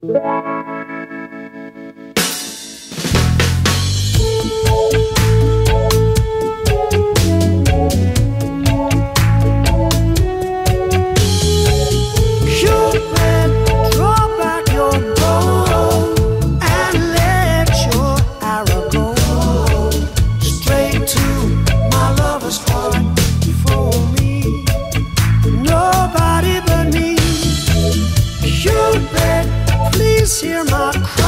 Cupid, hear my cry